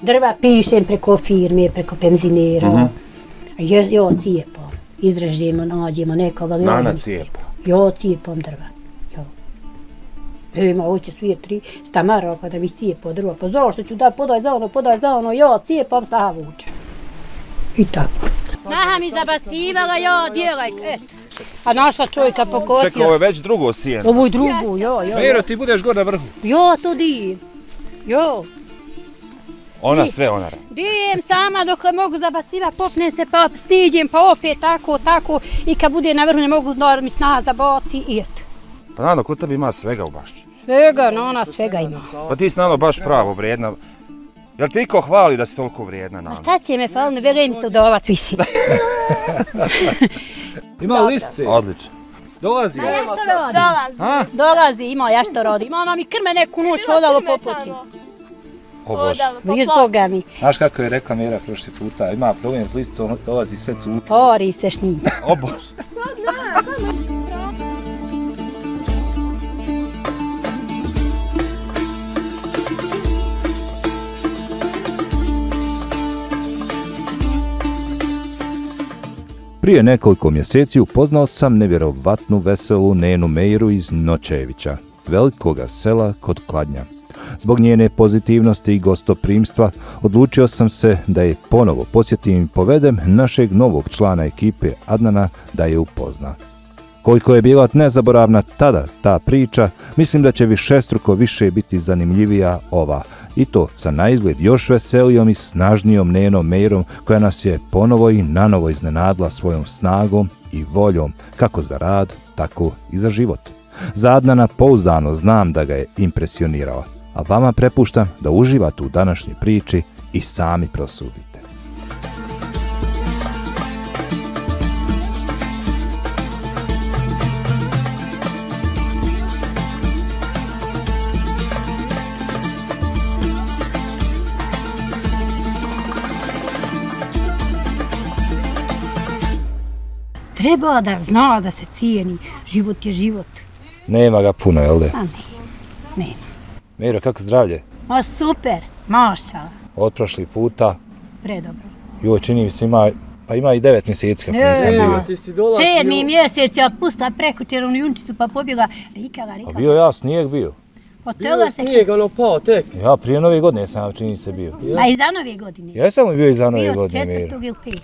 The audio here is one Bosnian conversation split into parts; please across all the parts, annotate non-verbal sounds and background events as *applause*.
Drva pišem preko firme, preko pemzinera. Mhm. Je, jo cijepom. Izrežemo, nađemo nekoga. jo, Nana im- cijepa. Jo cijepom drva. Jo. E, ma hoće svi tri stamara kada mi cijepo drva. Pa zašto ću da podaj za ono, podaj za ono, jo cijepom staha vuče. I tako. Snaha mi zabacivala, jo, djelaj. E. A naša čovjeka pokosio. Čekaj, ovo je već drugo sjeno. Ovu i drugu, jo, jo. Miro, ti budeš gore na vrhu. Jo, to di. Jo. Ona sve ona radi. Dijem sama dok mogu zabaciva, popnem se pa stiđem, pa opet tako, tako. I kad bude na vrhu ne mogu da mi snaha zabaci i eto. Pa Nano, kod tebi ima svega u bašći. Svega, no ona svega ima. Pa ti si Nano baš pravo vrijedna. Jel ti iko hvali da si toliko vrijedna, Nano? Šta će me falno, vele mi se udovat više. *laughs* Ima listce. Odlično. Dolazi. A ja što rodi? Dolazi. A? Dolazi, ima ja što rodi. Ima ona mi krme neku noć hodalo po poči. O Bože. Boga mi. Znaš kako je rekla Mira prošli puta, ima problem s listicom, dolazi sve cupi. Pori se s njim. *laughs* O Bože. Prije nekoliko mjeseci upoznao sam nevjerovatnu veselu Nenu Meiru iz Nočevića, velikoga sela kod Kladnja. Zbog njene pozitivnosti i gostoprimstva odlučio sam se da je ponovo posjetim i povedem našeg novog člana ekipe Adnana da je upozna. Koliko je bila nezaboravna tada ta priča, mislim da će višestruko više biti zanimljivija ova, i to sa naizgled još veselijom i snažnijom Nenom Mejrom koja nas je ponovo i nanovo iznenadila svojom snagom i voljom kako za rad, tako i za život. Zadnana pouzdano znam da ga je impresionirala, a vama prepuštam da uživate u današnjoj priči i sami prosudite. Treba da zna da se cijeni. Život je život. Nema ga puno, jel de? A ne, nema. Miro, kako zdravlje? Ma super, mašala. Od prošli puta, Predobro. joj, čini mi se ima, pa ima i devet mjeseci kako Ne, nisam ne. bio. Ti si dolazio... Sedmi mjesec ja pusta preko čeronu junčicu pa pobjegla. Rikala, A rikala. bio ja, snijeg bio. Od Bio se... snijeg, ono pao tek. Ja prije nove godine sam čini se bio. A i za nove godine. Jesam li bio i za nove Bio godine, Miro? četvrtog ili petog.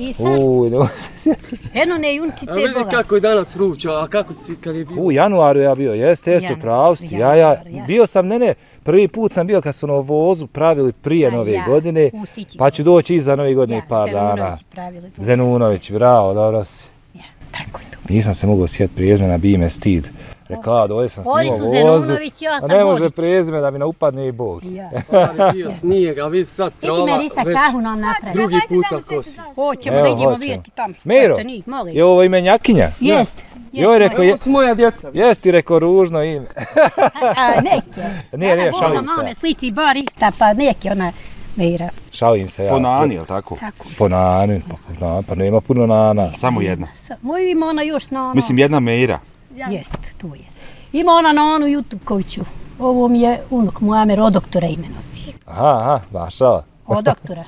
I sad, Uj, ne mogu se sjetiti. eno ne junčice A vidi boga. kako je danas vruće, a kako si kad je bio? U januaru ja bio, jeste, jeste, pravo. Ja, ja, ja. bio sam, ne, ne, prvi put sam bio kad su na vozu pravili prije A nove ja, godine, u Siću. pa ću doći iza nove godine Ja, par dana. Zenunović pravili. Zenunović, bravo, dobro si. Ja, tako je to. Nisam se mogao sjetiti prijezmena, bi me stid. Rekla, ovdje sam Oni snimao su vozu, ja a sam ne može Božić. prijezme da mi ne upadne i Bog. Ja. *laughs* Bio snijeg, a vidi sad Merisa već kahu nam napravi. drugi puta kosi. Hoćemo Evo, da idemo vidjeti tamo. Miro, Jeste njih, molim. Je ovo ime Njakinja? Jest. Joj, rekao, je, Ovo su moja djeca. jes ti rekao ružno ime. *laughs* A, neki. *laughs* Nije, nije, Ona šalim Boga mame se. sliči bar išta, pa neki ona Mira. Šalim se ja. Po Nani, jel tako? Tako. Po nani, pa, pa nema puno nana. Samo jedna. Moju ima ona još na ono. Mislim, jedna Meira. Jest, tu je. Ima ona na onu YouTube-koviću. Ovo mi je unuk moja me od doktora ime nosi. Aha, aha, mašala. Od doktora.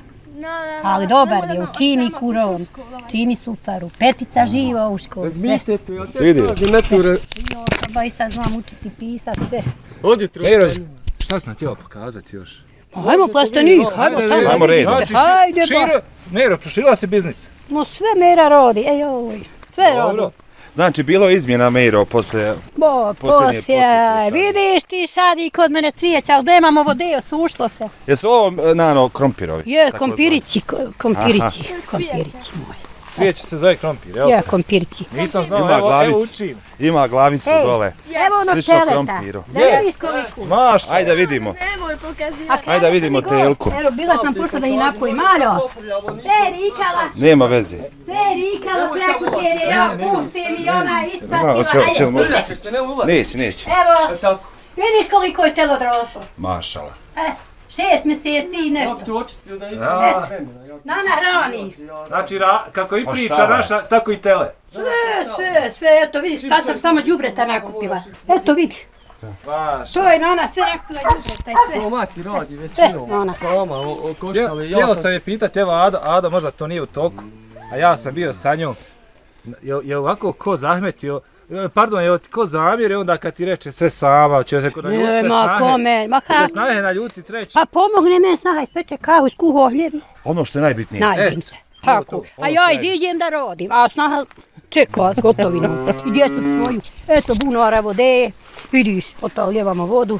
Ali dobar je, u čimi kurovom, čimi sufaru, petica živa u školi, sve. Razbijte tu, ja Svidi. te. Jo, pa ba i sad znam učiti pisat sve. Miro, sam. šta sam htio pokazati još? Ajmo plastenik, ajmo Ajde, stavno. Ajmo redom. Znači, Ajde ba. širo, Miro, proširila se biznis. No sve mera rodi, ej oj, sve rodi. Znači, bilo je izmjena Meiro posle... Bo, sad. vidiš ti sad i kod mene cvijeća, ali nemamo vode, sušlo se. Jesu ovo, e, Nano, krompirovi? Je, Tako kompirići, ko- kompirići, kompirići moj. Cvijeće se zove krompir, jel? Je, kompirići. Nisam znao, Ima evo, evo učim. Ima glavicu Ej. dole. Evo ono Slično teleta. krompiru. Da Je. vidiš koliko. Maš, Ajde da vidimo. Nemoj pokazivati. Ajde da vidimo telku. Evo, bila sam pošla da i napoji, malo. Sve rikala, Nema veze. sve rikala preko čere, ja pustim i ona Znam, ispatila. Ajde, Ćeš se ne ulazi. Neće, neće. Evo, Tako. vidiš koliko je telo droslo. Mašala. E, šest mjeseci i nešto. Tu očistio da nisam Ja. imao vremena. ja. Nana hrani. znači, ra, kako i Pa priča naša, tako i tele. Sve, sve, sve, eto vidi šta sam samo đubreta nakupila. Eto vidi. Baš. To je nana sve rekla jutro, taj sve. To mati radi većinom. ona. Sama, o, o koštale. Ja Htio sam sam je pitati, evo Ado, Ado možda to nije u toku, a ja sam bio sa njom. Je, je ovako ko zahmetio, pardon, je ko zamjer, onda kad ti reče sve sama, će se kod naljuti sve Ma snahe. kome, ma ha. se snahe naljuti treći. Pa pomogne meni snaha ispeče kahu, skuho hljeb. Ono što je najbitnije. Najdem se. to, Tako. ono A ja iziđem da rodim, a snaha čeka s gotovinom. I djecu svoju. Eto bunara vode, vidiš, otavljevamo vodu.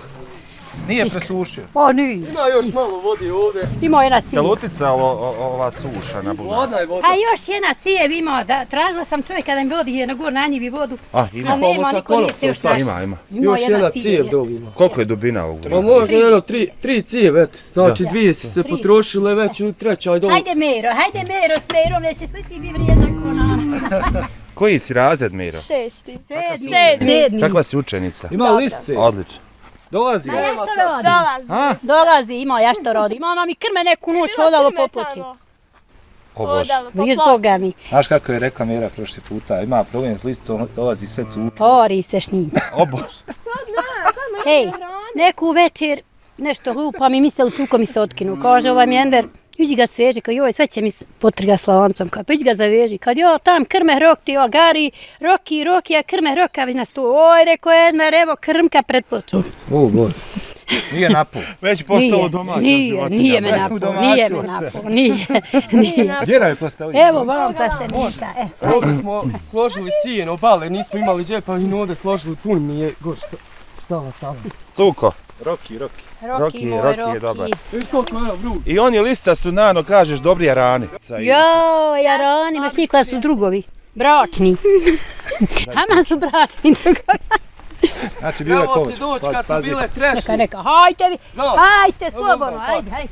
Nije presušio. Pa nije, Ima još malo vode ovdje. ima jedna cijev. Kalutica ovo, o- ova suša na bunar. Vodna je voda. A još jedna cijev ima, da tražila sam čovjeka da mi vodi je na gor na njivi vodu. A, ima. A nema, niko nije još. Ima, ima. Još jedna cijev doli ima. Koliko je dubina ovog ulica? možda jedno tri, tri cijeve, eto. Znači dvije su se potrošile već u trećaj dolu. Hajde Mero, hajde Mero s Merom, neće sliti bi vrijedna kona. Koji si razred, Miro? Šesti. Sedmi. Sedmi. Sedmi. Kakva si učenica? Ima listce, Odlično. Dolazi. Ma ja što rodim? Dolazi. A? Dolazi, ima ja što rodim. Ima ona mi krme neku noć hodalo po poči. O Bože. Hodalo po Vidi ploči. Boga mi. Znaš kako je rekla Mira prošli puta, ima problem s listicom, dolazi sve cupa. Pori se s njim. *laughs* O Bože. Hej, neku večer nešto glupa mi misle u cuko mi se otkinu. Kaže ovaj mjender, iđi ga sveži, kao joj, sve će mi s- potrga slavancom, kao pa iđi ga zaveži. Kad jo, tam krme rok ti, o gari, roki, roki, a krme rokavi na stu. Oj, reko Edmer, evo krmka pred pločom. O, Bože. Nije napol. *laughs* Već postalo domaća nije, životinja. nije me Udomaćilo nije me se. napao, *laughs* nije, nije. Gdje je postavio? Evo vam pa se neka, e. Ovdje smo složili cijen obale, nismo imali džepa i ovdje složili pun mi je gor. Stala, stala. Cuko. Roki, Roki. Roki, Roki, Roki je dobar. Vruć. I oni lista su nano, kažeš, dobri jarani. Jo, jarani, maš nikla su drugovi. Bračni. *laughs* Ama su bračni drugovi. Znači, bilo je Evo pomoć. si doć Pa, kad su bile Neka, trešni. neka, hajte vi, hajte, slobodno, hajde, hajde.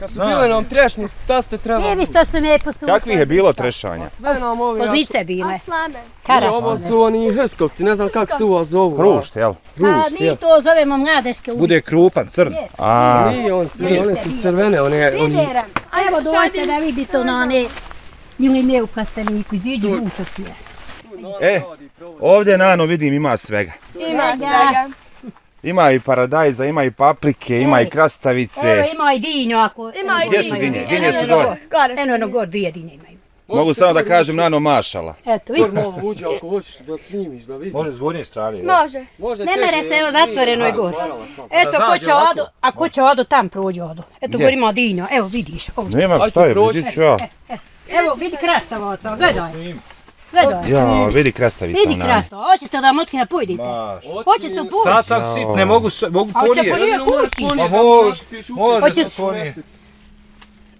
Kad su bile nam trešni, ta ste trebali. Vidi što su me poslušali. Kakvih je bilo trešanja? Sve nam ovi. Pozlice bile. A šlame. Ovo su oni hrskovci, ne znam kako se ovo zovu. Hrušt, jel? Hrušt, mi jel? to zovemo mladeške ulice. Bude krupan, crn. A, Nije on crvene, one su crvene, one, oni... Vidiram. Evo dođite da vidite na one ili ne u plasteniku, iziđi ti je. E, ovdje nano vidim ima svega. Ima Svega. Ima i paradajza, ima i paprike, ima i Evo krastavice. ima i dinjo ako... Ima i Gdje su dinje. dinje? Su Eno, gore. Eno, su. no, gore dvije dinje imaju. Mogu samo da kažem nano mašala. Eto, Gor vidi. malo uđe ako hoćeš da snimiš, da vidiš. Može s gornje strane. Može. Može Ne mere se, evo, zatvoreno je gore. Eto, ko će odo, a ko će odo, tam prođe odo. Eto, govorimo o dinjo, evo vidiš. ovdje. Nema šta je, vidit ću ja. Evo, vidi krastavaca, gledaj. Ja, vidi krastavica Vidi nano. krastava, hoćete da motkina pojdite? Maš. Hoćete put? Sad sam sit, ne mogu, mogu A hoćete ponije. ponije kući? Pa može, može Hoćeš-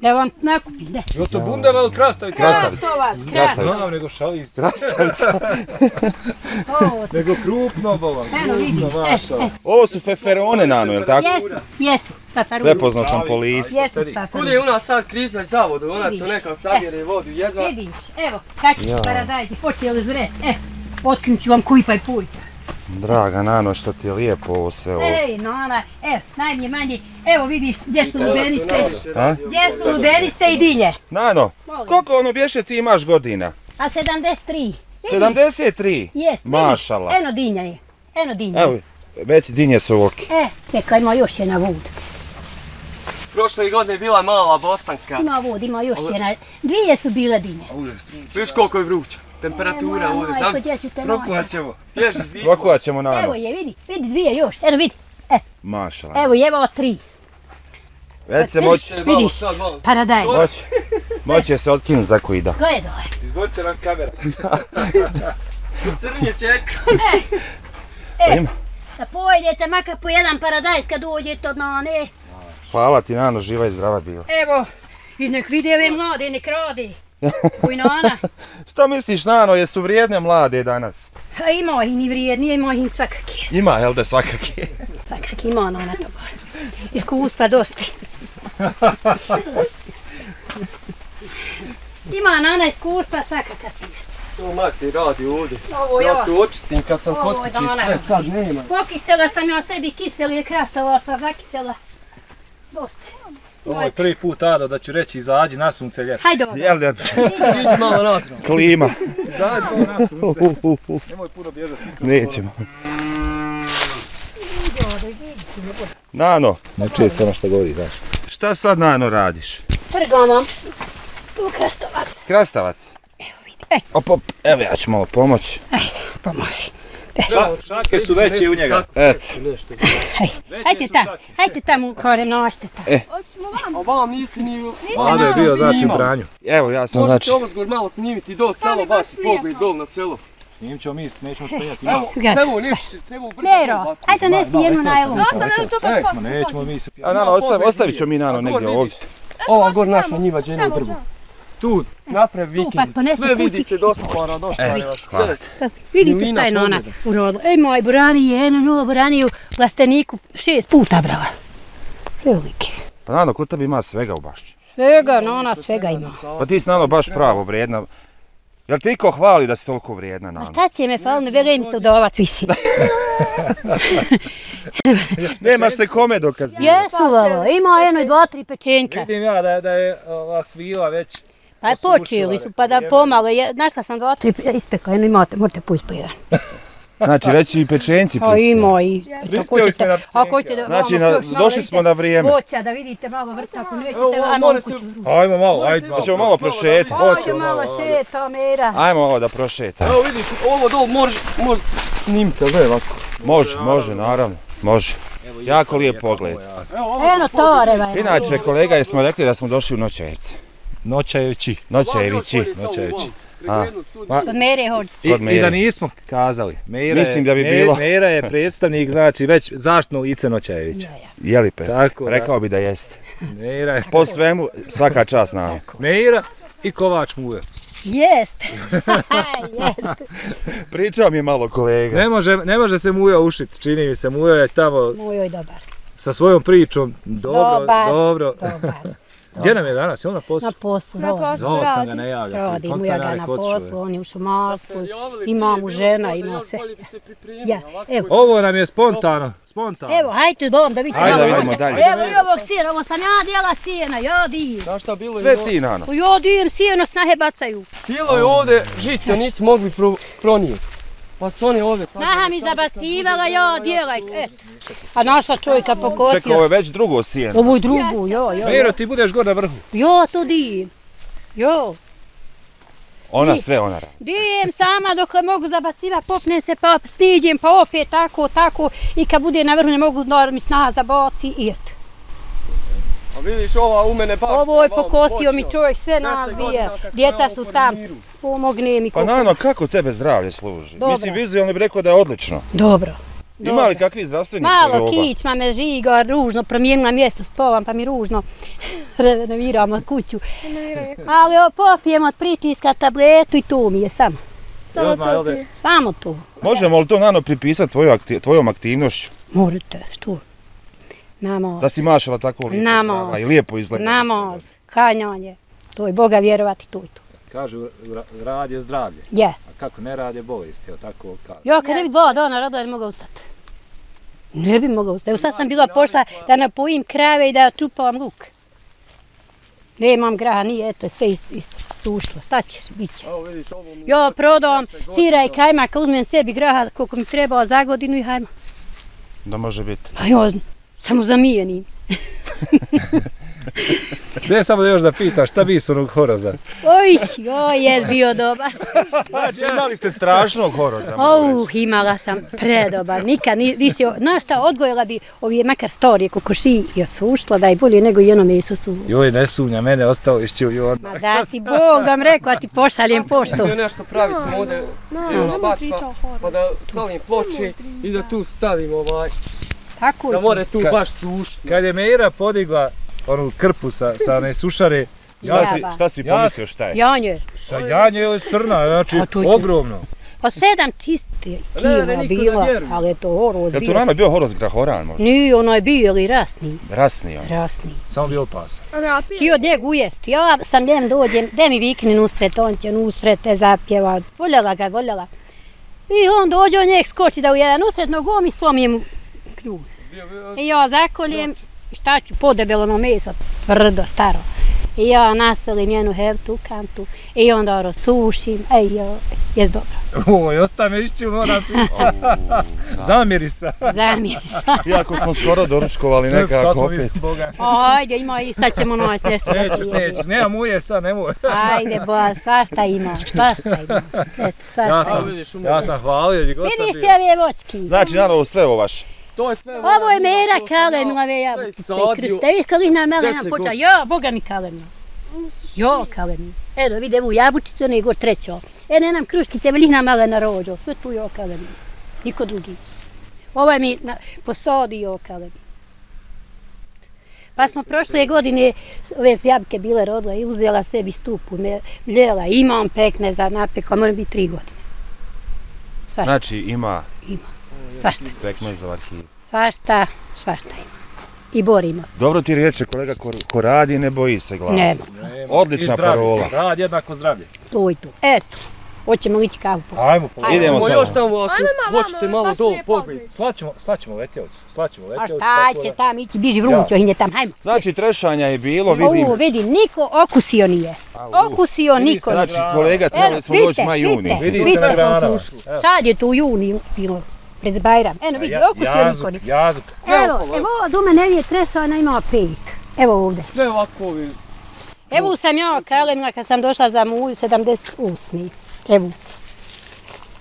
Da vam nakupim, ne. Jo to bundeva ili krastavica? Krastavica. Krastavica. Znam, nego šalim se. Krastavica. *laughs* Nego krupno, bolam. Eno vidiš, e, e, Ovo su feferone nano, jel tako? jesu, jesu. Prepoznao sam po listu. Jesu Kud je u nas sad kriza i zavodu, ona to neka sabjere vodu jedva. Vidiš, evo, kakvi Ja. su paradajzi, počeli zret, e, otkrinut ću vam kuj pa i pujka. Draga nano, što ti je lijepo ovo sve ovo. Ej, no ona, evo, najmanje manje, evo vidiš, gdje su lubenice, gdje su lubenice i dinje. Nano, Molim. koliko ono bješe ti imaš godina? A 73. 73? Jest, Mašala. eno dinja je, eno dinja. Evo, već dinje su oke. E, čekaj, ima još jedna vod. Prošle godine je bila mala bostanka. Ima vod, ima još jedna. Dvije su bile dinje. Viš koliko je vruća. Temperatura Moja ovdje, sam nositi? ćemo. bježi. Rokovat ćemo Evo nano. je, vidi, vidi dvije još, eno vidi. Mašala. Evo je, evo tri. Već se moći, Vidiš, paradajz. moći, moći se otkinuti za koji da. Gledaj. Izgoće nam kamera. *laughs* Crnje čeka. E, Ima. da pojedete makar po jedan paradajz kad dođete od nane. Hvala ti nano, živa i zdrava bila. Evo, i nek vide ove mlade, nek radi. Koji nana. *laughs* Šta misliš nano, jesu vrijedne mlade danas? A ima ih ni vrijednije, ima ih svakaki. Ima, jel da svakaki? *laughs* Svakaki ima nana to gore. Iskustva dosta. *laughs* Ima nana iskustva svakaka sam. To mati radi ovdje. Ovo Ja ja. tu očistim kad sam kod kući sve sad nema. Pokisela sam ja sebi kiseli je krastavaca, zakisela. Dosta. Ovo je prvi put, Ado, da ću reći izađi na sunce ljepše. Hajde ovdje. Jel da? Iđi malo nazra. Klima. Izađi to na sunce. Nemoj puno bježati. Nećemo. Nano, Ne čuje se ono što govori, znaš. šta sad Nano radiš? Trgamam. Tu krastovac. Krastavac. Evo vidi. Ej, Op, op, evo ja ću malo pomoći. ajde, pomozi. Šake su veće u njega. Eto. Nešto. Ajde tamo, ajde tamo u korem, nošte tamo. A vam nisi ni... Vlado je bio znači u branju. Evo ja sam Možete znači, ovo zgor malo snimiti do selo, baš pogled dol na selo. Njim ćemo mi, nećemo stojati. Evo, Ga. cevo Nevšić, cevo brdo. Mero, ajde nesi jednu najlon. Nećemo mi se a Nano, ostavi, ostavit ćemo mi Nano negdje ovdje. Ova gor naša njiva džene drvo. Tu, napravi vikend. pa ponesi Sve vidi se dosta para, dosta para. hvala. Sve. Vidite šta je nona urodila. Ej, moj burani je jednu novu buraniju plasteniku šest puta brala. Veliki. Pa Nano, kod tebi ima svega u bašći. Svega, nona svega ima. Pa ti si Nano baš pravo vrijedna. Jel te iko hvali da si toliko vrijedna, A Nano? šta će me falno, vele im se udovat više. *laughs* Nemaš se kome dokazivati. Jesu ovo, ima jedno, dva, tri pečenjka. Vidim ja da, da je ova svila već... Pa je počeli su, pa da pomalo, je, našla sam dva, tri ispeka, jedno imate, možete pust po jedan. *laughs* Znači, već i pečenci Pa prispjeli. ima i, ako ćete, ako da Znači, na- malo došli smo na vrijeme. Voća da vidite malo vrta, ako nećete, ajmo u morate- kuću. Ajmo malo, ajde malo. Hoćemo malo prošetati. Ajde malo šeta, mera. Ajmo ovo da prošetamo. Evo vidiš, ovo dol može, može snimite, ali ovako. Može, može, naravno. Može. Jako lijep pogled. Evo, ovo Eno toreva je. Inače, kolega, jesmo rekli da smo došli u Noćevce. Noćajevići. Noćevići. Noćevići. A. Od mere. I, Kod da nismo kazali. Mera Mislim je, da bi Me- bilo. Mera je predstavnik, znači već zaštno lice Noćajevića. Jeli pe? Tako, da. Rekao bi da jeste. Mera je. Po svemu, svaka čast nam. Mera i Kovač Muve. Jest. *laughs* Jest. Pričao mi je malo kolega. Ne može, ne može se Muja ušit, čini mi se. Muja je tamo Moj joj dobar. sa svojom pričom. Dobro, Dobar. dobro. Dobar. Gdje nam je danas? Je on na poslu? Na poslu. Na poslu sam ga, ne javlja se. Mu ja ga na poslu, on je u šumarstvu. Ima mu žena, ima sve. Ja, evo. Ovo nam je spontano. Spontano. Evo, hajte dom da vidite Ajde, malo da vidimo dalje. Evo i ovog sijena, ovo sam ja dijela sijena, ja dijem. Znaš šta bilo Sve je ti, Nano. Ja dijem sijeno, snahe bacaju. Bilo je ovdje žito, nisu mogli pro, pronijeti. Pa su oni ovdje sad. Snaha mi zabacivala, ja dijelaj. E. A naša čovjeka Čekaj, ovo je već drugo sjeno. Ovu drugu, jo, jo, Miro, jo. ti budeš gore na vrhu. Jo, to dijem. Jo, Ona sve ona radi. dijem sama dok mogu zabaciva, popnem se pa stiđem, pa opet tako, tako. I kad bude na vrhu ne mogu da mi snaha zabaci i eto. A vidiš ova u mene baš. Ovo je pokosio mi čovjek sve nas dvije. sam Djeca su tam. Pomogne mi. Pa Nano, kako tebe zdravlje služi? Dobro. Mislim, vizualno bi rekao da je odlično. Dobro. Ima li kakvi zdravstveni Malo proba? kičma me žiga, ružno, promijenila mjesto spovam pa mi ružno *laughs* renoviramo kuću. Ali o, popijem od pritiska tabletu i to mi je samo. Samo to. Samo to. Možemo li to Nano pripisati tvojom aktivnošću? Morate, što? Namaz, Da si mašala tako lijepo zdrava i lijepo izgleda. namaz, kanjanje. To je Boga vjerovati, to je to. Kažu, ra- rad je zdravlje. Je. A kako ne rad je bolest, jel tako kažu. Ja kad ne bi dva dana radila, ne mogla ustati. Ne bi mogla ustati. Evo sad sam bila pošla da napojim krave i da čupavam luk. Nemam graha, nije, eto, sve is, isušlo. Sad ćeš, bit će. Evo vidiš ovo mu... Ja prodam sira i kajmak, uzmem sebi graha koliko mi treba za godinu i hajmo. Da može biti. Pa ja samo zamijenim. *laughs* Gdje samo da još da pitaš, šta bi s onog horoza? Oj, joj, jes bio dobar. *laughs* Znači, imali ste strašnog horoza. Oh, imala sam predobar, nikad ni, više, znaš šta, odgojila bi ovi makar storije kokoši i osušla da je bolje nego i ono meso su. Joj, ne sumnja, mene ostalo išće u jorna. Ma da si Bog vam rekao, a ti pošaljem poštu. Htio nešto praviti ovdje, evo na bačva, pa da solim ploče i da tu stavim ovaj, Tako da je. more tu Ka- baš sušiti. Kad je Meira podigla onu krpu sa, sa one sušare, Šta si, šta si Ja- pomislio šta je? Janje, sa janje ili srna, znači A to je- ogromno. pa sedam čisti kila bila, ali je to horoz Jel to bio. nama bio horoz grahoran možda? Nije, ono je bijeli, rasni, Rasni on. rasni. Samo bi opasan. A ne, a pije. Či od njeg ujesti. Ja sam njem dođem, de mi vikni nusret, on će nusret te zapjeva. Voljela ga, voljela. I on dođe od njeg, skoči da u jedan nusret nogom i slomijem. Bio, bio, I ja zakoljem, šta ću, podebelo ono meso, tvrdo, staro. I ja naselim jednu heftu u kantu i onda ono sušim, ej jo, *laughs* je dobro. Oj, ostane išću, moram pisati. *laughs* Zamjeri se. Se. *laughs* Iako smo skoro doručkovali nekako opet. Ajde, ima i sad ćemo naći nešto da pijemo. nema muje sad, nemoj. Ajde, bo, svašta ima, svašta ima. Eto, Ja svašta sam, ima. ja sam hvalio, gdje god sam Vidiš ti bio. ove voćki? Znači, naravno, sve ovo vaše. To je sve... Ovo je mera to sam kalemila, ove ja jabukice krste. Viš kad ih na mele nam godina. jo, boga mi kalemila. Jo, kalemila. Evo, vidi ovu jabučicu, ono je gore trećo. E, ne nam kruškice, veli na male na rođo. Sve tu jo kalemila. Niko drugi. Ovo je mi na, posadi jo kalemila. Pa smo prošle godine ove jabuke bile rodile i uzela sebi stupu, me, mljela, imam pekme za napekla, mora biti tri godine. Svašta, Znači, ima svašta, pekmez za arhivu. svašta, svašta ima. I borimo se. Dobro ti reče kolega ko, ko radi ne boji se glava. Ne, Odlična zdravlje. parola. Rad jednako zdravlje. to i to. Eto, hoćemo lići kavu po. Ajmo, po... Ajde. Idemo sad. još tamo ako hoćete malo do pogled. Slaćemo, slaćemo letjelicu, slaćemo A letjelicu. šta tako će da- tam ići, biži vrućo, ide tam, hajmo. Znači, trešanja je bilo, vidim. Ovo, vidi, niko okusio nije. Okusio Vidi niko. Znači, kolega, trebali smo vidite, doći maj juni. vidite. Vidi se Vidite, na. Evo. Sad je tu u juni bilo, pred Bajram. Eno, vidi, Ja- okusio niko Jazuk, jazuk. Evo, evo, od ume nevije trešana ima pet. Evo ovdje. Sve ovako ovi... Evo sam ja kalemila kad sam došla za moju 78. Evo.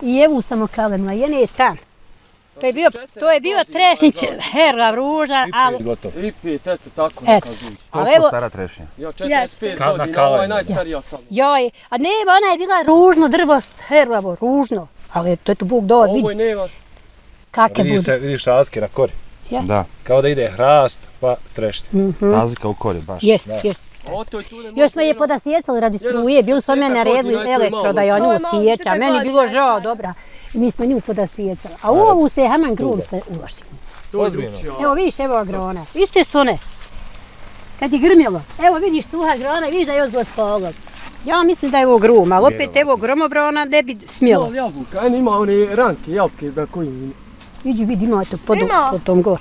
I evo sam okalemila, jene je tam. To je bio, to je bio trešnić herla ruža, ali, Gotovo. I pet, eto tako zuđi. ali Koliko evo, stara trešnja? Ja Jeste. 45 Ka- na godina, ovo je najstarija sam. joj, a nema, ona je bila ružno drvo, herlavo, ružno. Ali to je tu Bog dao, Ovo vidi je nema... kakve Vidi budu. se, vidiš razke na kori. Da, Kao da ide hrast, pa trešti. Mhm. razlika u kori, baš. Jest, Da. jest. O, to je Još smo je podasjecali radi struje, bili su mene malo. elektro da ja je malo, sjeća, desetak meni bilo žao, dobra. I mi smo nju podasjecali. A u ovu se haman. To je Ozbiljno. drugčije. Evo vidiš, evo agrona. Iste su one. Kad je grmjelo, evo vidiš suha grona, vidiš da je ozgo spalo. Ja mislim da je ovo grum, ali opet evo gromobrona ne bi smjelo. Malo jabuka, ima one ranke, jabuke, da koji ima. Vidi, ima to pod, Ima. pod tom gor.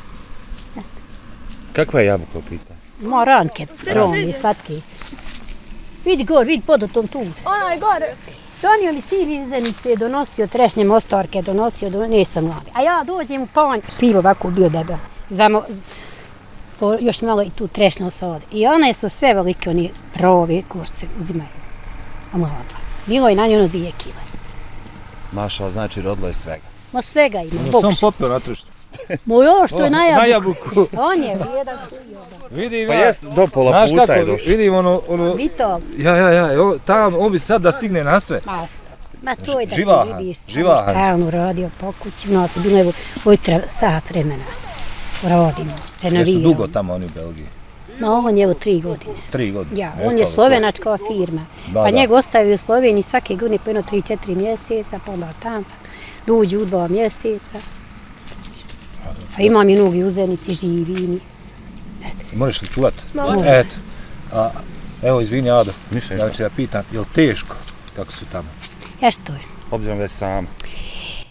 Kakva je jabuka u pitanju? Ima ranke, gromne, slatke. Vidi gor, vidi pod tom tu. Ona je gore. Donio mi sin iz Zenice, donosio trešnje mostorke, donosio, do... nisam mladi. A ja dođem u panj, šljiv ovako bio debel. Zamo, po, još malo i tu trešno sode. I one su sve velike, oni rove ko se uzimaju. A mlada. Bilo je na njoj ono dvije kile. Maša, znači rodilo je svega. Ma svega ima, Bog. sam popio na treštu. *laughs* Moj ovo što je Na najavu. jabuku. *laughs* On je vrijedan sujoban. Vidim Pa ja. jest, do pola puta kako, je došao. vidim ono, ono, Vi to, ja, ja, ja, evo, tam, on bi sad da stigne na sve. ma, ma to je da Živahan, ti vidiš. živahan. Šta je on uradio po kući, no, se bilo evo, ujutra sat vremena. Radimo, Jesu renoviramo. dugo tamo oni u Belgiji. Ma on je evo tri godine. Tri godine. Ja, on je to. slovenačka firma. Da, pa da. njega ostavio u Sloveniji svake godine po jedno 3-4 mjeseca, pa onda tam, dođe u dva mjeseca. Pa imam i novi uzenici, živini. Možeš li čuvat? Mogu. Eto. A, evo, izvini, Ado. Ništa, Ja ništa. ću ja pitam, je li teško kako su tamo? Ja što je? Obzirom da je sam.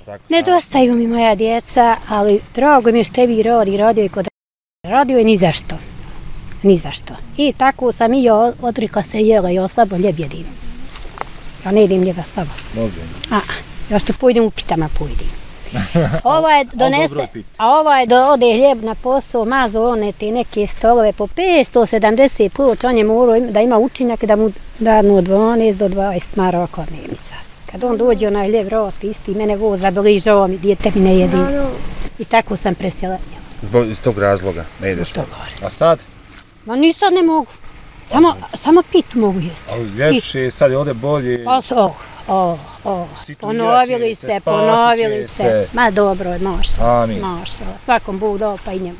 Tako, Nedostaju mi moja djeca, ali drago mi je što vi radi, radio je kod radio je ni zašto. Ni zašto. I tako sam i ja odrikla se jela, ja slabo ljeb jedim. Ja ne jedim ljeba slabo. Ozbiljno. A, ja što pojdem u pitama pojdem. *laughs* Donese, dobro je pit. a ovaj do, ode hljeb na posao, mazo one te neke stolove po 570 ploča, on je morao da ima učinjak da mu danu od 12 do 20 maraka dnevnica. Kad on dođe onaj hljeb vrati isti, mene voza bližao mi, dijete mi ne jedi. I tako sam presjela Zbog, iz tog razloga ne ideš. to gore. A sad? Ma ni sad ne mogu. Samo, samo pit mogu jesti. Ali ljepše, sad je ovdje bolje. Pa su, oh, oh. Situiraće Ponovili se, ponovili se. se. Ma dobro. Amin. Maša. Svakom dao pa i njemu.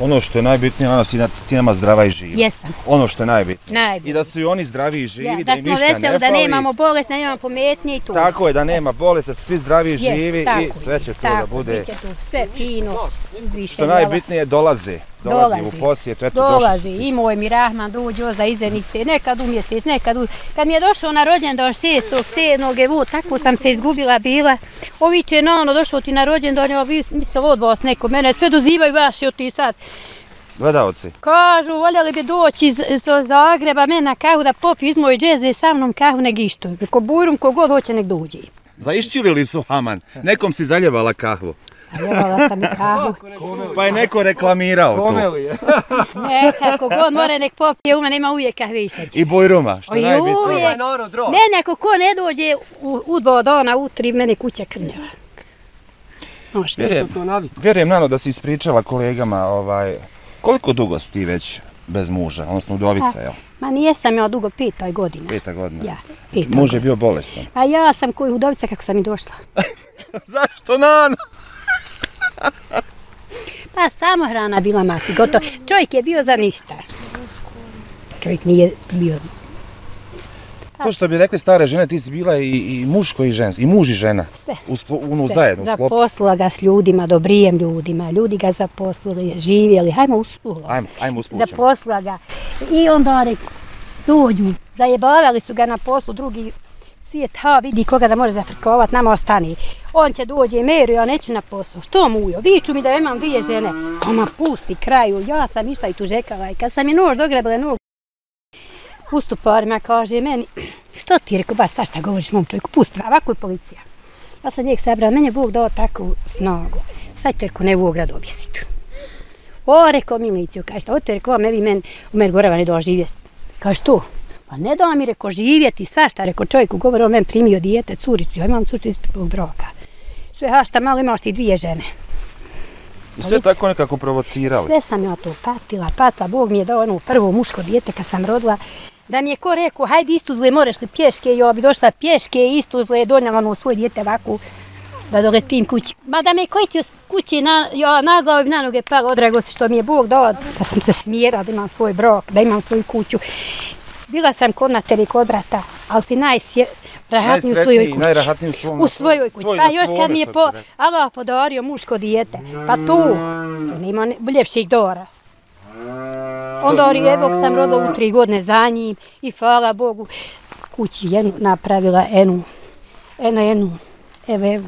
Ono što je najbitnije, ona si na cijenama zdrava i živa. Jesam. Ono što je najbitnije. Najbolje. I da su i oni zdravi i živi, Ja, da, da im smo ništa ne veseli, da fali. nemamo bolest, da nemamo pometnje i to. Tako je, da nema bolesti, da su svi zdravi i živi tako i je, sve će to tako, da bude. bit će tu sve fino. Što najbitnije, dolaze. Dolazi u Dolazi. posjet, eto došli Dolazi, su ti. i moj mi Rahman dođe za izenice, nekad u mjesec, nekad u... Kad mi je došao na rođendan šestog, sedmog, evo, tako sam se izgubila bila. Ovi će na ono došao ti na rođendan, ja bi mislila od vas neko, mene sve dozivaju vaši od ti sad. Gledalci. Kažu, voljeli bi doći iz, iz Zagreba, mene na kahu da popiju iz moje džezve sa mnom kahu nek išto. Ko burum, kogod hoće nek dođe. Zaišćilili su Haman. Nekom si zaljevala kahvu. Ljevala sam i kahu. Pa je neko reklamirao tu. Komeli je. *laughs* Neka, kogod more nek popije, u mene ima uvijek kahvišać. I Bojruma, što najbitnije. uvijek. Ne, neko ko ne dođe u, u dva dana, u tri, mene kuća krnjava. Znaš, Vjerujem, To vjerujem Nano da si ispričala kolegama ovaj, koliko dugo si ti već bez muža, odnosno udovica, jel? Ma nijesam ja dugo, petoj godina. Peta godina. Ja, petoj Muž je bio bolestan. A ja sam koji udovica kako sam i došla. *laughs* Zašto Nano? Pa samo hrana bila mati, gotovo. Čovjek je bio za ništa. Čovjek nije bio. To što bi rekli stare žene, ti si bila i, i muško i žensko, i muž i žena. Sve. U sklo, unu zajedno, u. Zaposlila ga s ljudima, dobrijem ljudima. Ljudi ga zaposlili, živjeli. Hajmo uslulo. Ajmo, ajmo uspućemo. Zaposlila ga. I onda rekao, dođu. Zajebavali su ga na poslu drugi svijet, ha, vidi koga da može zafrkovat, nama ostani. On će dođe i meru, ja neću na poslu. Što mujo? Viču mi da imam dvije žene. Oma pusti kraju, ja sam išla i tu žekala. I kad sam je nož dogrebala nogu, ustuparima kaže meni, *clears throat* što ti je rekao, ba svašta govoriš mom čovjeku, pusti, ovako je policija. Ja sam njeg sabrala, meni je Bog dao takvu snagu. Sad te rekao, ne u ograd objesiti. O, rekao miliciju, kaže, šta, te rekao, me vi men, u Mergoreva ne doa živjeti. Kaže, što? Pa ne da mi rekao živjeti, svašta, rekao čovjeku, govori, on men primio dijete, curicu, ja imam curicu iz prvog broka. Sve, ha, šta malo imaš ti dvije žene. I sve tako nekako provocirali. Sve sam ja to patila, patila, Bog mi je dao ono prvo muško dijete kad sam rodila, da mi je ko rekao, hajde istuzle, moreš li pješke, ja bi došla pješke, istuzle, donjela ono svoje dijete ovako, da doletim kući. Ma da me koji ti kući, na, ja na glavi na noge pala, odrago se što mi je Bog dao, da sam se smjera, da imam svoj brok, da imam svoju kuću. Bila sam kod materi, kod brata, ali si najsje, rahatniji u svojoj kući. najrahatniji u svom- U svojoj kući. svoj pa još kad mi je po. Allah podario muško dijete, pa tu, nema ne- ljepših dora. Onda evo sam rodila u tri godine za njim i hvala Bogu kući jednu napravila enu, eno jednu, evo evo,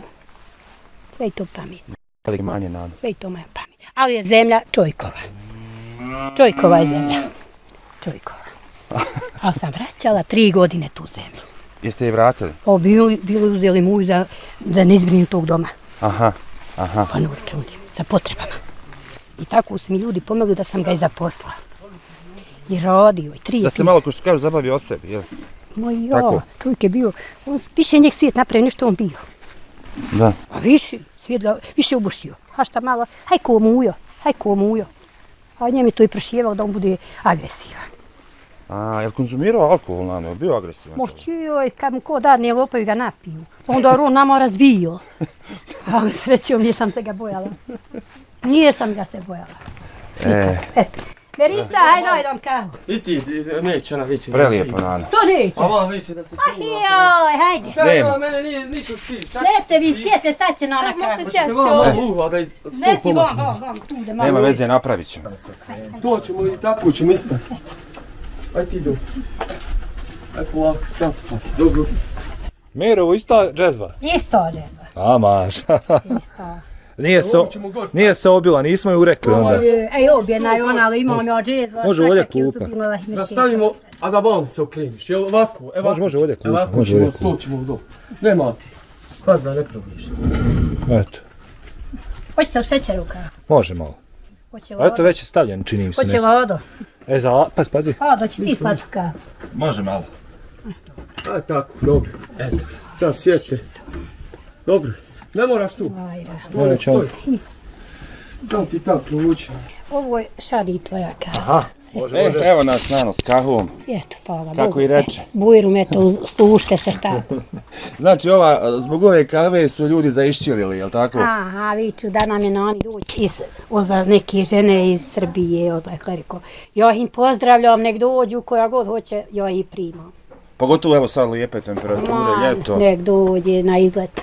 sve to pametno, Ali manje Nano. sve to moja pamet. Ali je zemlja čojkova. Čojkova je zemlja. Čojkova. *laughs* Ali sam vraćala tri godine tu zemlju. Jeste je vratili? O, bili, bili uzeli muj za, za neizbrinju tog doma. Aha, aha. Pa naučili sa potrebama. I tako su mi ljudi pomogli da sam ga i zaposla. I radio, i tri Da se malo, ko što kažu, zabavi o sebi, jel? Moj ja, tako. čovjek je bio, on, više njeg svijet napravio nešto on bio. Da. A više, svijet ga više ubušio. A šta malo, haj ko mujo, haj ko mujo. A njem je to i prošijevalo da on bude agresivan. A, jel konzumirao alkohol, Nano? Jel bio agresivan? Moći joj, kad mu ko da ne lopaju ga napiju. Onda on nama razbio. *laughs* Ali srećom nisam se ga bojala. Nije sam ga se bojala. E, Eto. Berisa, hajde daj nam kahu. I ti, neće ona viće. prelijepo, Nano. To neće. A vam viće da se snima. Joj, hajde. Šta Nema. ima, mene nije niko sti. Šta Ne se vi sjete, sad će na ona kahu. Možete vam malo uva da iz... Ne sto si pomaka. vam, vam, vam, tu da malo. Nema veze, napravit ćemo. To ćemo i tako ćemo isto. Aj ti do. Aj polako, sam se pasi. Dobro. Mero, ovo ista džezva. Isto, džedva. A, maš. Isto. nije, se, nije se obila, nismo ju rekli onda. Ej, objena je ona, ali imam ja džedva. Može ovdje klupa. Da stavimo, a da vam se okreniš. Jel ovako? Evo Može, može ovdje klupa, Ovako može ćemo, ovdje klupa. sto ćemo do. Nema ti. Pazi da ne probiš. Eto, Hoćete li šećer u kahu? može malo. Hoće eto već je stavljen, čini mi se. Hoće Ne. lodo? E, za, pas, pazi. A, doći ti slat u kahu. Može malo. Aj tako, dobro. Eto. Sad sjete. Dobro. Ne moraš tu. Ajde. Ću Stoj. Sam ti tako provući. Ovo je šadi tvoja kaha. Može, E, evo nas, Nano, s kahvom. Eto, hvala Kako Bogu. i reče. E, Bujrum, eto, slušte se šta. *laughs* Znači, ova, zbog ove kave su ljudi zaišćilili, jel tako? Aha, viču da nam je na oni doći iz, oza neke žene iz Srbije, odakle rekao. Ja im pozdravljam, nek dođu koja god hoće, ja ih primam. Pogotovo, evo sad lijepe temperature, ljeto. Nek dođe na izlet.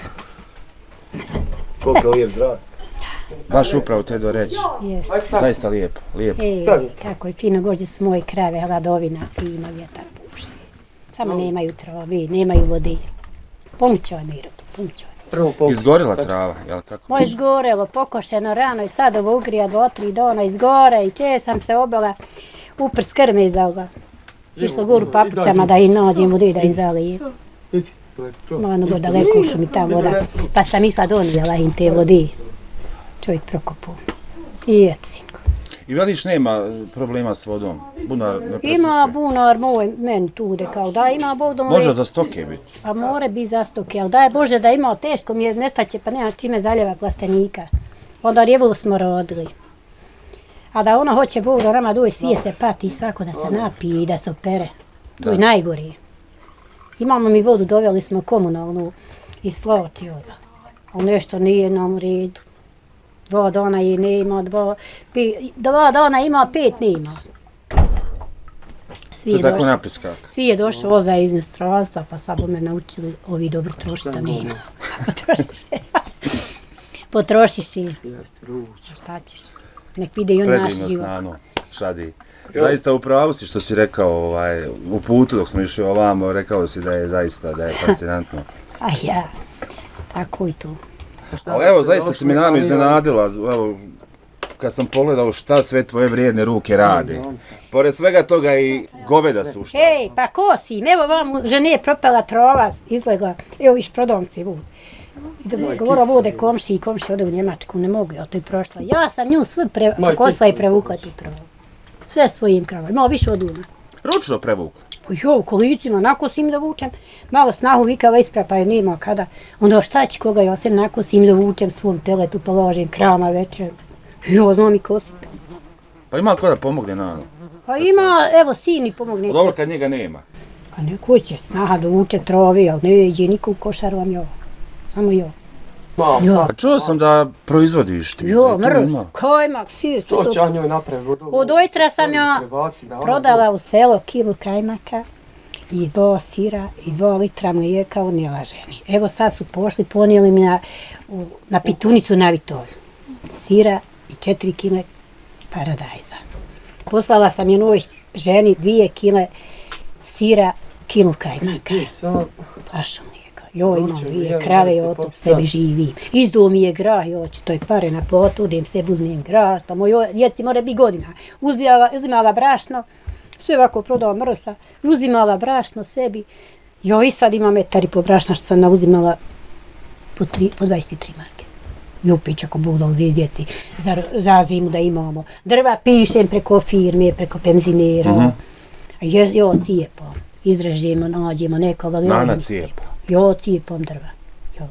Koliko je lijep zrak. Baš upravo te do reći. Jest. Aj stavi. Zaista lijepo, lijepo. E, kako je fino, gođe su moje krave, hladovina, fino, vjetar puše. Samo nemaju travi, nemaju vode. Pomoćoj mi, Roto, pomoćoj mi. Prvo pomoć. Izgorila Sad- trava, jel kako? Moj izgorelo, pokošeno rano i sad ovo ugrija dva, tri dana izgore i če sam se obela uprs krme za ovoga. Išla goru papučama da im nađem vode da im zalijem. Ma ono go daleko ušao mi ta voda. Pa sam išla donijela im te vode. Čovjek prokopu. I sinko. I veliš nema problema s vodom? Bunar ne Ima preslušuje. bunar moj, meni tude kao da ima da Može za stoke biti. A more bi zastoke, ali daj Bože da ima teško mi je nestaće pa nema čime zaljeva plastenika. Onda rjevulu smo rodili. A da ona hoće Bog da nama doje svije se pati svako da se napije i da se opere. To je najgori. Imamo mi vodu, doveli smo komunalnu iz Slovačioza. Ali nešto nije nam u redu. Dva dana je nema, dva, pi, dva dana ima, pet nema. Svi To je tako napiskaka. Svi je došao oza iz inostranstva, pa sad me naučili ovi dobro trošiti, a nema. *laughs* Potrošiš je. Potrošiš je. Jeste, ruč. Šta ćeš? Nek vide i on naš Predivno život. snano, šadi. Zaista u pravu si što si rekao ovaj, u putu dok smo išli ovamo, rekao si da je zaista da je fascinantno. *laughs* A ja, tako i to. Ali evo, zaista si mi Nano iznenadila, evo, kad sam pogledao šta sve tvoje vrijedne ruke rade. Pored svega toga i goveda su ušla. Ej, pa ko si? Evo vam žene je propela trova, izlegla. Evo viš, prodom si vud. Govorila vode komši i komši ode u Njemačku, ne mogu, ja to je prošla. Ja sam nju sve pre, Moj pokosla i prevukla tu travu. Sve svojim kravama, imao više od una. Ručno prevukla. Pa jo, u kolicima, nakosim da vučem. Malo snahu vikala ispra, pa je nema kada. Onda šta će koga ja sem nakosim da vučem svom teletu, položim krama večer. Jo, znam i kosim. Pa ima ko da pomogne Nano? Pa ima, evo, sin mi pomogne. Pa Dobro kad njega nema. Pa neko će snaha da vuče trovi, ali ne iđe niko u košaru vam jo. Samo jo. Malo Jo. sad. A čuo sam da proizvodiš ti. Jo, mrz, ima. kajmak, svi su To to. će ja njoj napraviti. Od, ojtra sam ja Prodala u selo kilu kajmaka i dva sira i dva litra mlijeka, oni laženi. Evo sad su pošli, ponijeli mi na, u, na pitunicu na Vitolju. Sira i četiri kile paradajza. Poslala sam je novoj ženi dvije kile sira, kilu kajmaka. Ti sam, Plašu mlijeka. Jo, imam dvije krave, o to sebi živim. Izdo mi je grah, jo, će toj pare na potu, da im se uzmem grah, tamo jo, djeci mora biti godina. Uzimala, uzimala brašno, sve ovako prodala mrsa, uzimala brašno sebi. Jo, i sad ima metar i po brašna što sam nauzimala po, tri, po 23 marke. Jo, pić ako budu vidjeti za, za zimu da imamo. Drva pišem preko firme, preko pemzinera. Uh -huh. Jo, jo, cijepom. Izražimo, nađemo nekoga. Nana im cijepa. Jo, cijepom drva. Jo.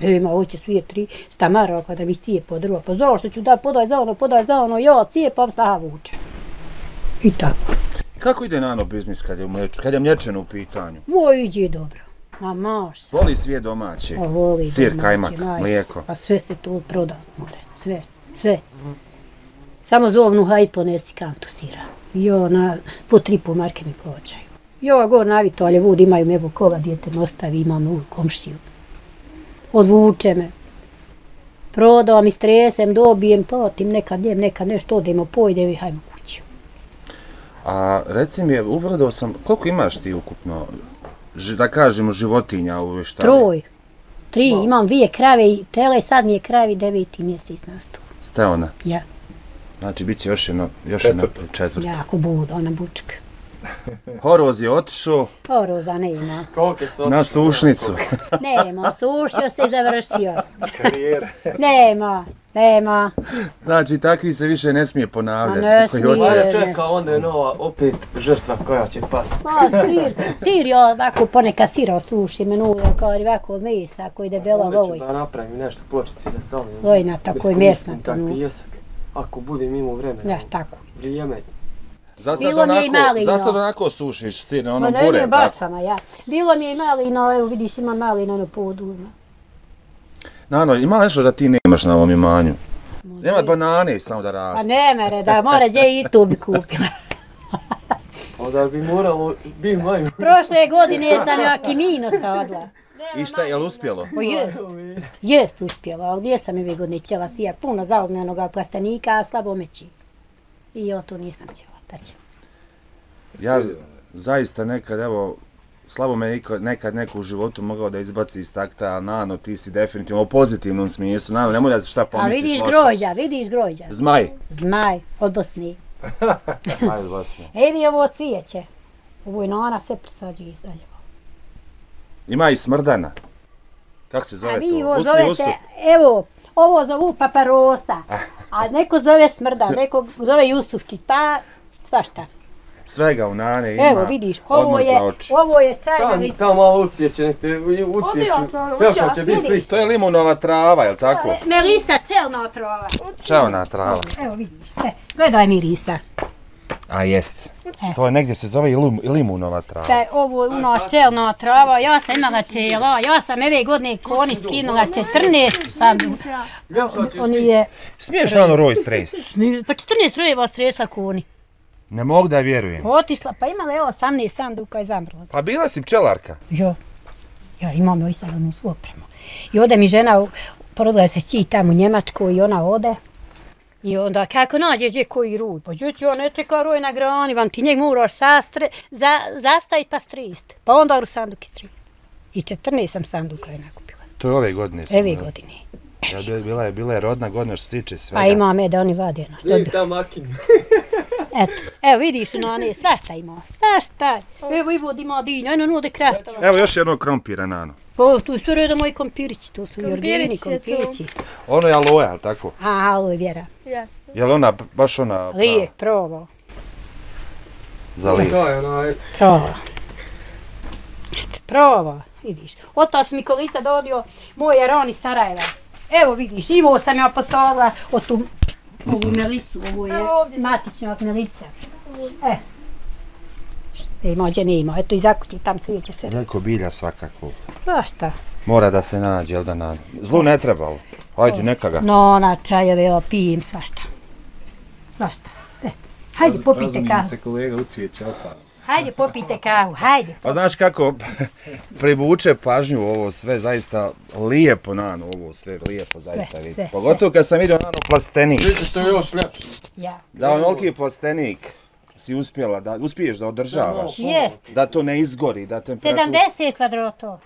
E, ima hoće svije tri stamara kada mi cijepo drva. Pa zašto ću da podaj za ono, podaj za ono, jo, cijepom staha vuče. I tako. Kako ide Nano biznis kad je, u mleč, kad je mlječeno u pitanju? Moj iđe dobro. Ma maš. Voli svije domaće. A voli Sir, kajmak, naj- mlijeko. Pa sve se to proda, more. Sve, sve. Samo zovnu hajt ponesi kantu sira. Jo, na, po tri po marke mi plaćaju. Jo, gor na Vitolje, vud imaju me, evo koga dijete mi ostavi, imam u komšiju. Odvuče me. Prodam i stresem, dobijem, platim, nekad njem, nekad nešto, odemo, pojdem i hajmo kući. A reci mi, ugledao sam, koliko imaš ti ukupno, da kažemo, životinja u ovoj štali? Troj. Tri, imam dvije krave i tele, sad mi je kravi deveti mjesec nastup. Steona. Ja, Znači, bit će još jedno, još jedno četvrto. jako budu, ona bučka. Horoz je otišao Poroza nema. kolike su na sušnicu. Nema, sušio se i završio. karijere. Nema, nema. Znači, takvi se više ne smije ponavljati. ne koji smije. hoće. Čeka, onda je nova opet žrtva koja će pasti. Pa sir, sir ja ovako ponekad sira osuši menuda kao i ovako mesa koji debelo Onda ću da napravim nešto pločici da salim. Lojna, tako Da i mesna iskoristim to, Tak no. pijesak. Ako budem imao vremena. Ja, tako. Vrijeme. Za sad Bilo mi je i onako, malino. za sad onako sušiš sir na Ma onom ne, ne, bure, bačama ja. Bilo mi je i malino, evo vidiš ima malino na podu. ima. Nano, ima nešto da ti nemaš na ovom imanju? Nema banane samo da Pa raste. ne mere, da mora gdje i to bi kupila. *laughs* Onda bi moralo, bi maju. Prošle godine sam ja kimino sadla. I šta, je li uspjelo? Pa jest, jest uspjela, ali nisam ove godine ćela sija puno zauzme onoga plastenika, a slabo meći. I ja to nisam ćela, da će. Ja zaista nekad, evo, slabo me iko- nekad neko u životu mogao da izbaci iz takta, a Nano, ti si definitivno u pozitivnom smislu. Nano, nemoj da šta A pomisliš vidiš loše. grođa, vidiš grođa. Zmaj. Zmaj od Bosne. *laughs* Zmaj od Bosne. E vidi ovo cijeće. Ovo je nana sve presađuje iz Zaljeva. Ima i smrdana. Kako se A zove vi to? ovo Usni zovete, Jusuf. evo, ovo zovu paparosa. *laughs* A neko zove smrda, neko zove Jusufčić, pa svašta. Svega u nane ima. Evo vidiš, ovo je, ovo je čaj na Tam, visu. tam malo ucvijeće, nek te ucvijeću. sam, će sam, biti slično. To je limunova trava, jel tako? Melisa čelna otrova. Čeona trava. Evo vidiš, e, gledaj mirisa. A jest. E. To je negdje se zove limunova trava. Da, ovo je ono čelna otrova, ja sam imala čela, ja sam ove godine koni skinula 14 sanduka. Još hoćeš Oni je, Smiješ Nano roj stres? pa 14 rojeva stresla koni. Ne mogu da vjerujem. Otišla, pa imala je 18 sanduka i zamrla. Pa bila si pčelarka. Jo, ja imam joj sad onu svu opremu. I ode mi žena, porodila se ći tamo u Njemačku i ona ode. I onda kako nađe gdje koji rud, pa gdje će on ne čeka roj na grani, vam ti njeg moraš sastre, za, zastaviti pa strist. Pa onda u sanduk istri. I 14 sam sanduka je nakupila. To je ove godine. sam Ove godine. Ja, bila- bila je, bila je rodna godina što se tiče svega. Pa ima me da oni vade na. Vidi tam makinu. *laughs* Eto, evo vidiš na ne, svašta ima, svašta. Evo i vod ima dinja, eno nude krastava. Evo još jednog krompira, Nano. Pa tu su reda moji kompirići, to su jorgini Kompirići tu. Ono je aloe, ali tako? A, je vjera. Jasno. Je li ona, baš ona... Lijek, provo, Za lijek. To je onaj, provo. Eto, provo, vidiš. Otac mi kolica dodio moj Aron iz Sarajeva. Evo vidiš, Ivo sam ja poslala od tu ovu melisu, ovo je matična od melisa. E. E, mođe ne ima, eto i zakući tam cvijeće sve. Veliko bilja svakako. Pa šta? Mora da se nađe, jel da nađe? Zlu ne trebalo. Hajde, neka ga. No, na čajeve, evo, pijem svašta. Svašta. E, hajde, popijte kahu. se kolega ucvijeća, opa. Hajde, popijte kahu, hajde. Pa znaš kako *laughs* privuče pažnju ovo sve zaista lijepo nano, ovo sve lijepo zaista vidi. Pogotovo kad sam vidio nano plastenik. vidi što je još ljepše. Ja. Da onoliki plastenik si uspjela, da uspiješ da održavaš. Jest. Da to ne izgori, da temperatura, 70 kvadrota.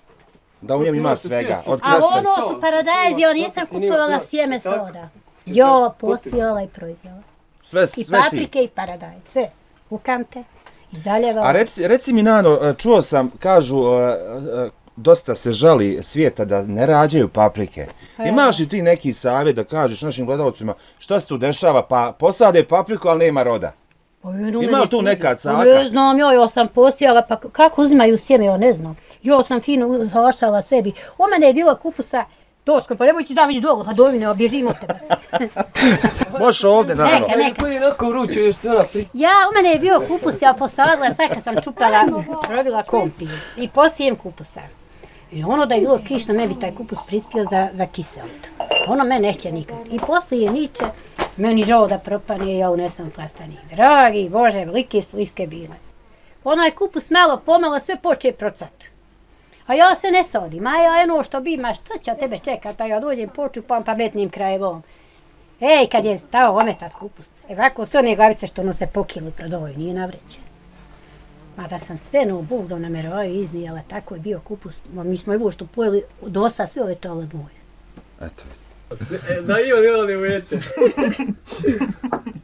da u njemu ima svega. Od A ono su paradajzi, ja nisam kupovala sjeme soda. Jo, posijala i proizvela. Sve, I sve ti. paprike i paradajz, sve. U kante. Zaljeva. A reci, reci mi Nano, čuo sam, kažu, uh, uh, dosta se žali svijeta da ne rađaju paprike. Imaš li ti neki savjet da kažeš našim gledalcima šta se tu dešava, pa posade papriku, ali nema roda? Ima li tu neka caka? Ne znam, ja, ja sam posijala, pa kako uzimaju sjeme, ja ne znam. Ja sam fino zašala sebi. O mene je bilo kupusa dosko, pa nemoj ti da vidi dolu, a dovine, obježim od tebe. *laughs* Možeš ovdje, Nano. Neka, neka. Koji je onako vruće, još se ona pri... Ja, u mene je bio kupus, ja posadila, sad kad sam čupala, probila kompir i posijem kupusa. I ono da je bilo kišno, me bi taj kupus prispio za, za kiselito. Ono me neće nikad. I poslije niče, meni žao da propane, ja unesem plastani. Dragi Bože, velike su iske bile. Onaj kupus malo pomalo sve poče procat. A ja se ne sodim, a ja eno što bi, ma šta će tebe čekat, a ja dođem počupam pametnim krajevom. Ej, kad je stao ometat kupus, e ovako sve one glavice što ono se po kilu prodaju, nije navreće. Ma da sam sve no bugdo namerovaju iznijela, tako je bio kupus. Ma mi smo i što pojeli dosta sve ove tole od moje. Eto. Da i on je eter.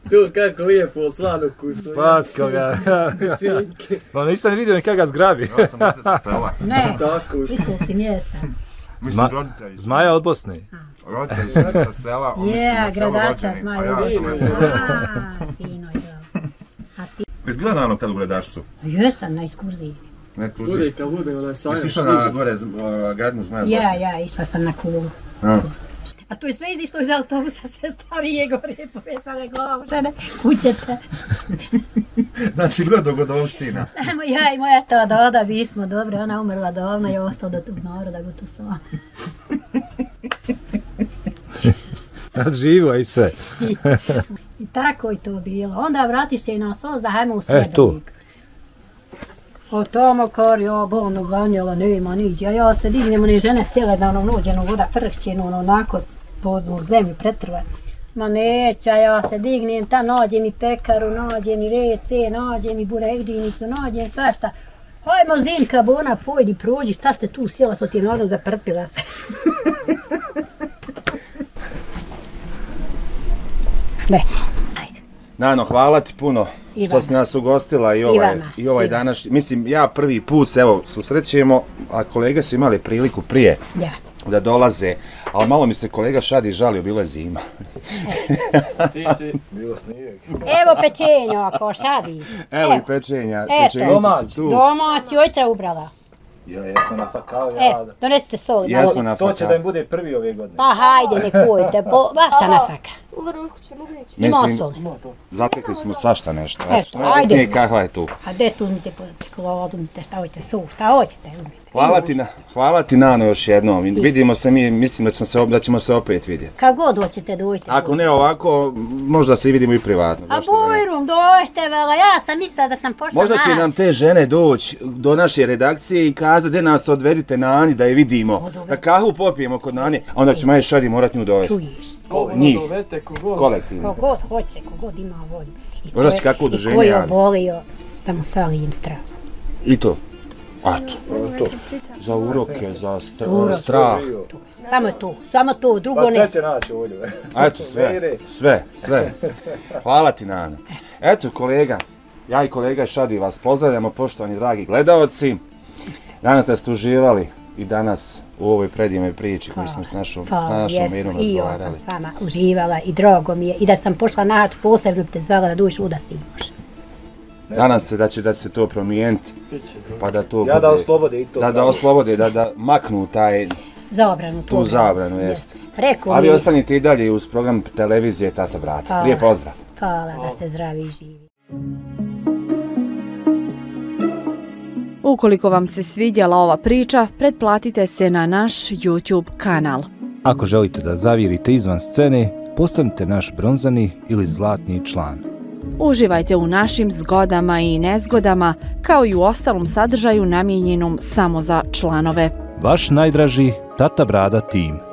Tu kako lijepo, slano kusno. Slatko ga. *laughs* Pa nisam vidio ni kako ga zgrabi. Ne, *laughs* Tako. mislio si mjesta. Zma, zmaja od Bosne. Roditelji sa sela, Je, gradača, zmaj, sam- *laughs* A, fino je. Jesi bila Nano kad u gledaštvu? Jesam na ekskurziji. Ne, Bude kad bude onaj sajam. Jesi išla na gore uh, gradnu zmaja Ja, Bosne? ja, išla sam na kulu. Ja. A to je sve izišlo iz autobusa, *laughs* sve starije gore, povezale glavu, žene, *laughs* kućete. Znači, bila dogodovština. Samo ja i moja ta doda, vi smo dobre, ona umrla davno, ja ostao do tog naroda, go tu sam. *laughs* Živo i sve. I tako je to bilo. Onda vratiš se i na sos da hajmo u E, srebrnik. tu. O tamo kar ja bolno ganjala, nema niđe. A ja se dignem, one žene sjele da ono nođeno voda prhćenu, ono onako pod u zemlju pretrva. Ma neće, a ja se dignem tam, nađem i pekaru, nađem i WC, nađem i buregdžinicu, nađem svašta. Hajmo Zinka, Bona, pojdi, prođi, šta ste tu sjela, što ti je zaprpila se. *laughs* ne, ajde. Nano, hvala ti puno što Ivana. si nas ugostila i ovaj, Ivana, i ovaj Ivana. današnji. Mislim, ja prvi put se evo susrećemo, a kolege su imali priliku prije Ja. Da dolaze, ali malo mi se kolega Šadi žalio, bilo je zima. Bilo snijeg. Evo pečenja, ako šadi. Evo i pečenja, Eto. pečenjici su Domaći. tu. Domaći, ojtra ubrala. Ja, jesmo na fakao, E, donesite sol. Jesmo na To će faka. da im bude prvi ove godine. Pa hajde, ne pojte, po, vaša nafaka. U vrhu će mogu reći. Ima Mislim, sol. zatekli smo svašta nešto. Eto, Eto, najbitnije ajde. je kakva je tu. A gdje tu uzmite po čokoladu, uzmite šta hoćete, su, šta hoćete, uzmite. Hvala ti, na, hvala ti Nano još jednom. I Vidimo se mi, mislim da ćemo se, da ćemo se opet vidjeti. Kad god hoćete, dođite. Ako ne ovako, možda se i vidimo i privatno. A bojrum, dođite, vela, ja sam mislila da sam pošla Možda će naći. nam te žene doći do naše redakcije i kazati gdje nas odvedite na Ani da je vidimo. Da kahu popijemo kod Nani, a onda ćemo je šadi morat nju dovesti. Čuješ, Njih. Dovete kogod. Kolektivno. ko god hoće, ko god ima volju. I Možda ko si je- udruženje I ko je obolio, da mu salim strah. I to. A to. Za uroke, za st strah. Samo to, samo to, drugo Pa ne. sve će naći ovdje. A *laughs* eto, sve, sve, sve. Hvala ti, Nana. Eto, kolega, ja i kolega Šadi vas pozdravljamo, poštovani dragi gledaoci. Danas da ste uživali i danas u ovoj predivnoj priči koju smo s našom, s Hvala, našom jesmo. Mirom I ja sam razgovarali. s vama uživala i drago mi je. I da sam pošla naći posebno bi te zvala da dođeš u da. Nadam se da će da se to promijeniti, pa da to Ja da bude- oslobode i to. Da, da oslobode, da, da maknu taj, Zabranu. tu zabranu, jeste. Rekao A vi mi, ostanite i dalje uz program televizije Tata Brata. Hvala. Lijep pozdrav. hvala da se zdravi i živi. Ukoliko vam se svidjela ova priča, pretplatite se na naš YouTube kanal. Ako želite da zavirite izvan scene, postanite naš bronzani ili zlatni član. Uživajte u našim zgodama i nezgodama, kao i u ostalom sadržaju namijenjenom samo za članove. Vaš najdraži Tata Brada Team.